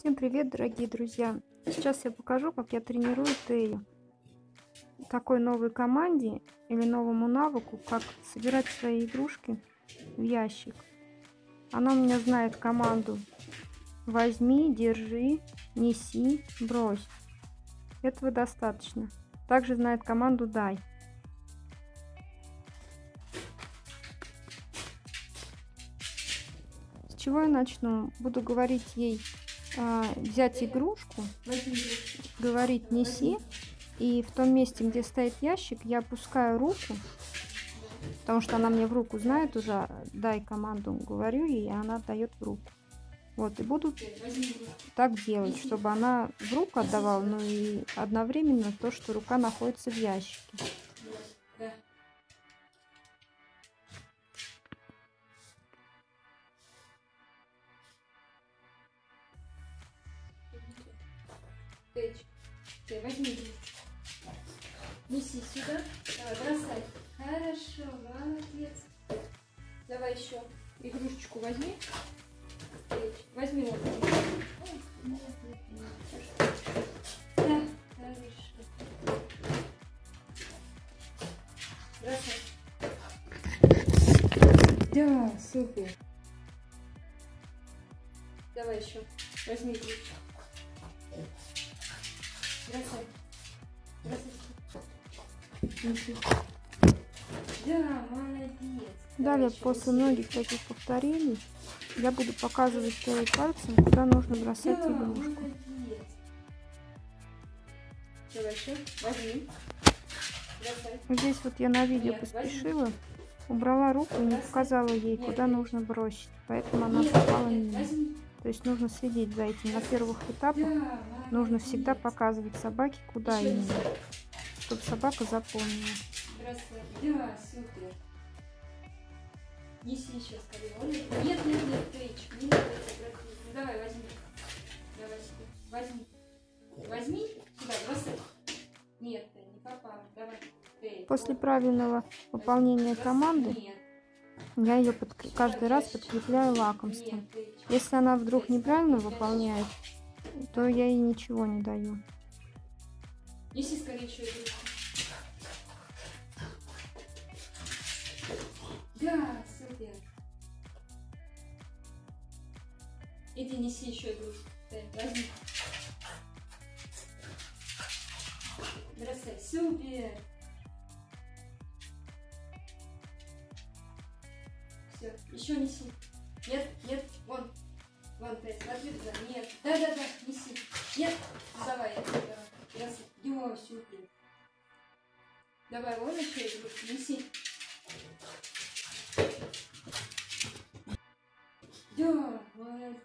Всем привет, дорогие друзья! Сейчас я покажу, как я тренирую Тею. Такой новой команде или новому навыку, как собирать свои игрушки в ящик. Она у меня знает команду возьми, держи, неси, брось. Этого достаточно. Также знает команду дай. С чего я начну? Буду говорить ей а, взять игрушку, говорить неси, и в том месте, где стоит ящик, я опускаю руку, потому что она мне в руку знает уже, дай команду, говорю ей, и она дает в руку. Вот, и буду так делать, чтобы она в руку отдавала, но и одновременно то, что рука находится в ящике. Течь. Ты возьми Неси сюда. Давай, бросай. Хорошо, молодец. Давай еще игрушечку возьми. Течь. Возьми вот. Да, хорошо. Бросай. Да, супер. Давай еще. Возьми игрушечку. Да, молодец. Далее, после многих таких повторений, я буду показывать своим пальцем, куда нужно бросать Да, игрушку. молодец. Возьми. Здесь вот я на видео Нет, поспешила, убрала руку и не показала ей, куда нужно бросить. Поэтому она попала возьми. То есть нужно следить за этим. На первых этапах нужно всегда показывать собаке, куда именно, чтобы собака запомнила. Неси еще скорее. Нет, нет, нет, Тейч. Ну, давай, возьми. Давай себе. Возьми. Возьми. Сюда, бросай. Нет, ты не попала. Давай. Тейч. После правильного выполнения команды Нет. Я ее каждый раз подкрепляю лакомством. Если она вдруг неправильно выполняет, то я ей ничего не даю. Неси скорее еще. Да, супер. Иди неси еще. Дай, возьми. Бросай. Супер. Все, еще неси. Нет, нет, вон. Вон, Тэй, смотри туда. Нет. Да, да, да, неси. Нет, давай, я тебе дам. Бросай. Дё, супер. Давай, вон еще игрушку, неси. Да, молодец.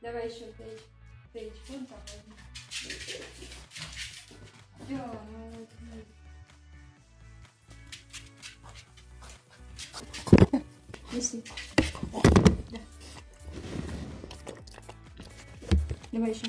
Давай еще Тейч. Тейч, вон там возьми. Да, молодец. Неси. Да. Давай еще.